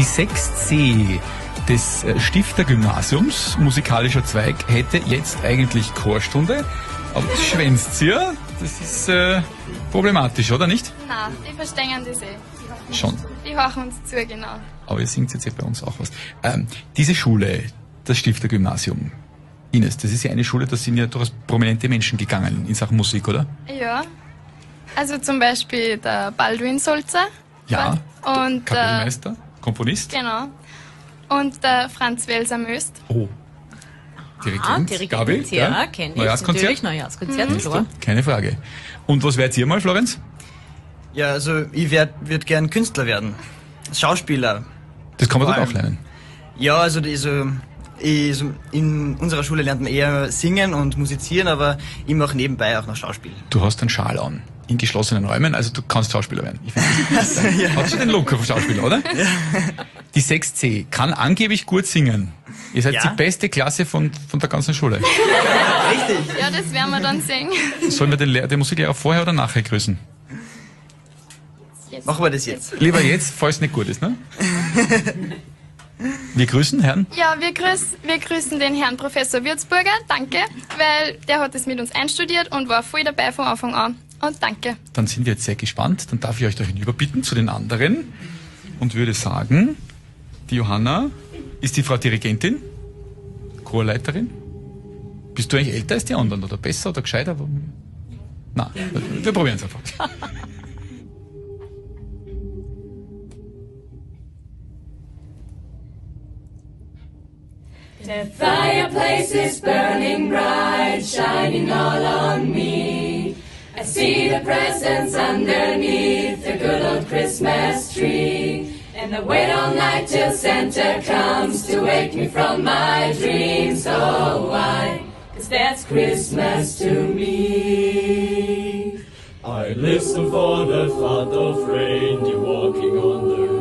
Die 6C des äh, Stiftergymnasiums, musikalischer Zweig, hätte jetzt eigentlich Chorstunde, aber das schwänzt ja. Das ist äh, problematisch, oder nicht? Nein, die verstehen das eh. Schon. Die hören uns zu, genau. Aber ihr singt jetzt ja bei uns auch was. Ähm, diese Schule, das Stiftergymnasium, Ines, das ist ja eine Schule, da sind ja durchaus prominente Menschen gegangen in Sachen Musik, oder? Ja. Also zum Beispiel der Baldwin Sulzer. Ja. Und der, Kapellmeister, Komponist. genau. Und der Franz Welser Möst. Oh. Dirigent, Ah, Dirigent, Gabi? ja, kenne ich. Neujahrskonzert? Natürlich, Neujahrskonzert, klar. Keine Frage. Und was werdet ihr mal, Florenz? Ja, also ich werd, würd gern Künstler werden. Schauspieler. Das kann man dort auch lernen. Ja, also die so, ich, so in unserer Schule lernt man eher singen und musizieren, aber ich mache nebenbei auch noch Schauspiel. Du hast einen Schal an. In geschlossenen Räumen, also du kannst Schauspieler werden. Ich find, das Hast du den Look auf Schauspieler, oder? Die 6C kann angeblich gut singen. Ihr seid Ja. die beste Klasse von, von der ganzen Schule. Richtig. Ja, das werden wir dann sehen. Sollen wir den, Lehr den Musiklehrer vorher oder nachher grüßen? Jetzt. Machen wir das jetzt. Lieber jetzt, falls es nicht gut ist, ne? Wir grüßen Herrn. Ja, wir, grüß, wir grüßen den Herrn Professor Würzburger. Danke, weil der hat es mit uns einstudiert und war voll dabei von Anfang an. Und danke. Dann sind wir jetzt sehr gespannt. Dann darf ich euch da hinüberbitten zu den anderen und würde sagen, die Johanna ist die Frau Dirigentin, Chorleiterin. Bist du eigentlich älter als die anderen oder besser oder gescheiter? Na, wir probieren es einfach. The fireplace is burning bright, shining all on me. I see the presents underneath the good old Christmas tree. And I wait all night till Santa comes to wake me from my dreams. Oh, why? Cause that's Christmas to me. I listen for the thud of reindeer walking on the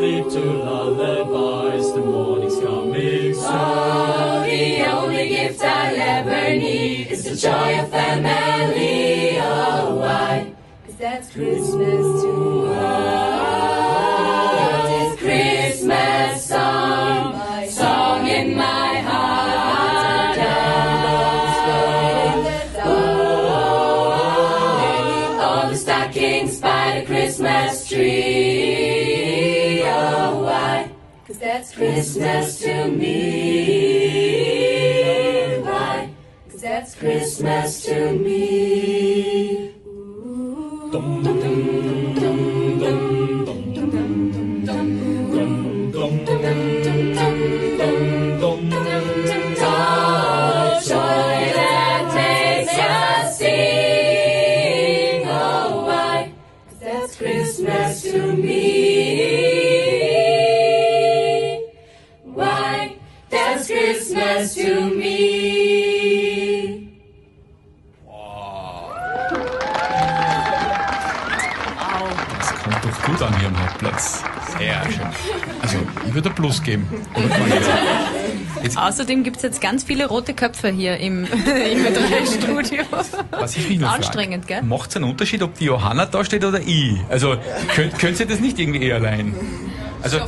fall asleep to lullabies, the morning's coming soon. Oh, the only gift I'll ever need is the joy of family. Oh, why? Cause that's Christmas to me. This Christmas song, song in my heart. Oh, all the stockings by the Christmas tree. That's Christmas to me. Why? Cause that's Christmas to me. Christmas to me. Das kommt doch gut an hier am Hauptplatz. Sehr schön. Also, ich würde ein Plus geben. Oder Qualität. Außerdem gibt's jetzt ganz viele rote Köpfe hier im, im Studio. Was ich mich nur Anstrengend, frage, gell? Macht es einen Unterschied, ob die Johanna da steht oder ich? Also, könnt, könnt ihr das nicht irgendwie eh allein? Also,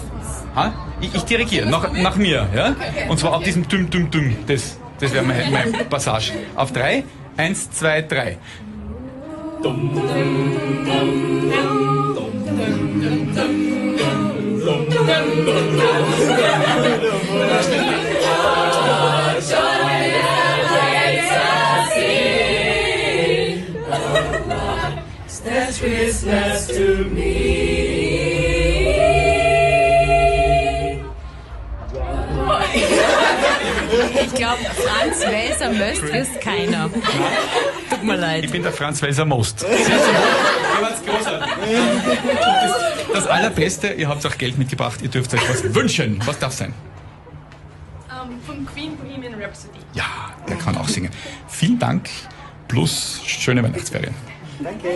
ha? Ich, ich dirigiere, nach, nach mir, ja? Und zwar auf diesem Düm, Düm, Düm. Das, das wäre mein, mein Passage. Auf drei. Eins, zwei, drei. That's Christmas to me. Ich glaube, Franz Welser Möst ist keiner. Tut mir Ich leid. bin der Franz Welser Most. Das, das Allerbeste, ihr habt auch Geld mitgebracht, ihr dürft euch was wünschen. Was darf sein? Ähm, vom Queen Bohemian Rhapsody. Ja, der kann auch singen. Vielen Dank, plus schöne Weihnachtsferien. Danke.